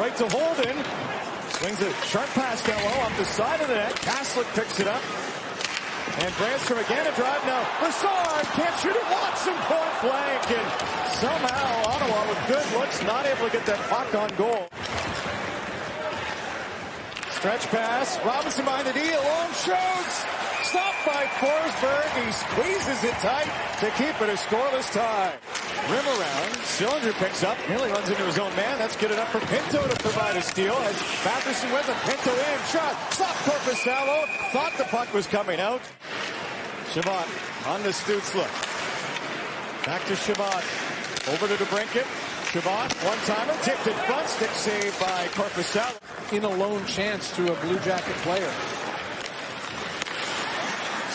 Right to Holden. Swings a sharp pass down low off the side of the net. Kastelic picks it up. And Brannstrom again a drive now. Brassard can't shoot it. Watson point blank. And somehow Ottawa with good looks not able to get that puck on goal. Stretch pass. Robinson behind the D. Alone shoots. Stopped by Forsberg. He squeezes it tight to keep it a scoreless tie. Rim around. Sillinger picks up. Nearly runs into his own man. That's good enough for Pinto to provide a steal. As Batherson with him. Pinto in. Shot. Stop Korpisalo. Thought the puck was coming out. Chabot on the Stützle. Back to Chabot. Over to DeBrincat. Chabot, one-timer, tipped in front, stick save by Korpisalo. In a lone chance to a Blue Jacket player.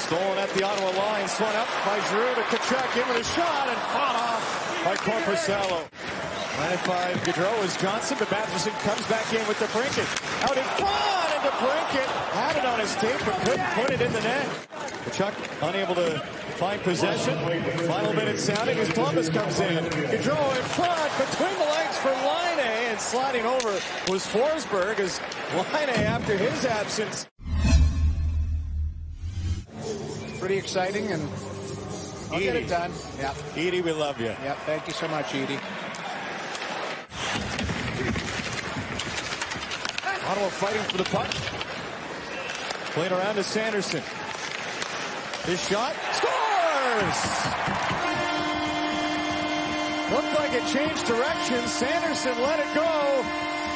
Stolen at the Ottawa line, swung up by Giroux to Tkachuk, in with a shot, and fought off by Korpisalo. 95 Gaudreau is Johnson, but Batherson comes back in with DeBrincat. Out in front, and DeBrincat had it on his tape, but couldn't put it in the net. Tkachuk unable to find possession. Final minute sounding as Columbus comes in. Gaudreau in front, between the legs for Laine, and sliding over was Forsberg as Laine after his absence. Pretty exciting, and I'll get it done. Yep. Edie, we love you. Yep. Thank you so much, Edie. Ottawa fighting for the puck. Playing around to Sanderson. His shot scores! Looked like it changed direction. Sanderson let it go.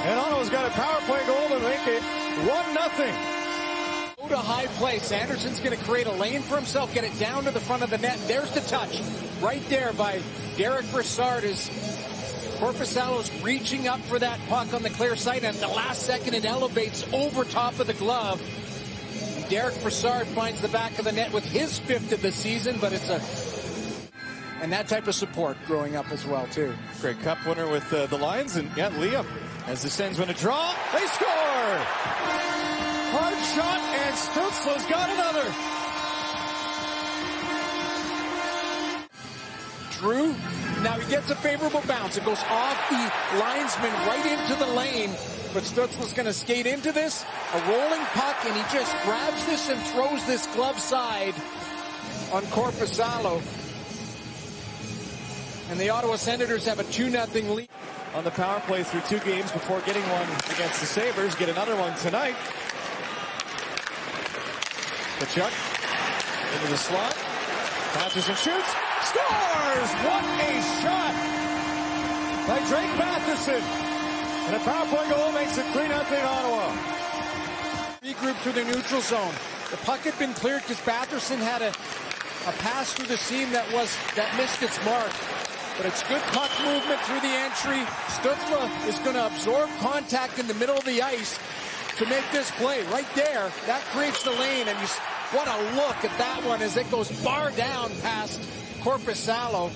And Ottawa's got a power play goal to make it 1 nothing. Go to high play. Sanderson's going to create a lane for himself, get it down to the front of the net. There's the touch right there by Derick Brassard as Korpisalo's reaching up for that puck on the clear side, and at the last second it elevates over top of the glove. Derick Brassard finds the back of the net with his fifth of the season, but it's a and that type of support growing up as well too. Great Cup winner with uh, the Lions, and yeah, Liam as the Sens win a draw, they score. Shot, and Stützle's got another. Drew, now he gets a favorable bounce. It goes off the linesman right into the lane. But Stützle's going to skate into this, a rolling puck, and he just grabs this and throws this glove side on Korpisalo. And the Ottawa Senators have a 2-0 lead. On the power play through two games before getting one against the Sabres. Get another one tonight. Tkachuk into the slot. Batherson shoots. Scores! What a shot by Drake Batherson. And a power play goal makes it 3-0 Ottawa. Regroup to the neutral zone. The puck had been cleared because Batherson had a, a pass through the seam that was that missed its mark. But it's good puck movement through the entry. Stützle is going to absorb contact in the middle of the ice to make this play right there. That creates the lane, and you what a look at that one as it goes far down past Korpisalo.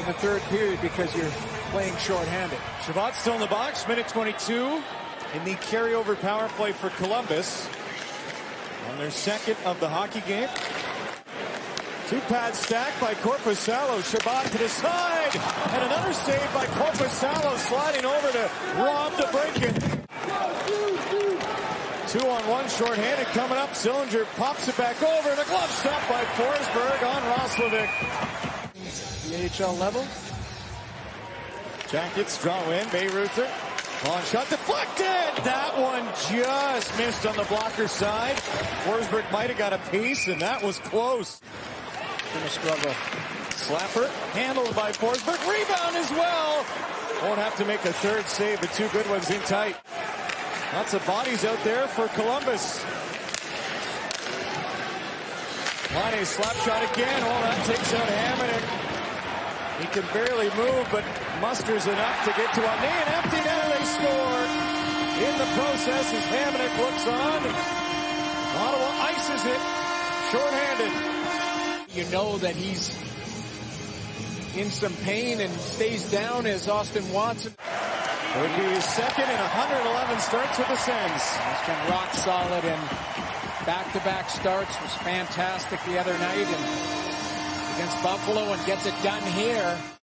In the third period because you're playing shorthanded. Chabot still in the box, minute 22 in the carryover power play for Columbus on their second of the hockey game. Two pad stack by Korpisalo. Chabot to the side. And another save by Korpisalo sliding over to Rob DeBrincat. Two on one, shorthanded coming up. Sillinger pops it back over. The glove stop by Forsberg on Roslovic. The AHL level. Jackets draw in. Bayreuther. Long shot deflected. That one just missed on the blocker side. Forsberg might have got a piece, and that was close. Gonna struggle. Slapper handled by Forsberg. Rebound as well. Won't have to make a third save, but two good ones in tight. Lots of bodies out there for Columbus. Lonnie slap shot again. Oh, that takes out Hamonic. He can barely move, but musters enough to get to a knee and empty net. They score. In the process as Hamonic looks on. Ottawa ices it. Short-handed. You know that he's in some pain and stays down as Austin Watson. It would be his second and 111 starts with the Sens. He's been rock solid and back-to-back starts was fantastic the other night and against Buffalo and gets it done here.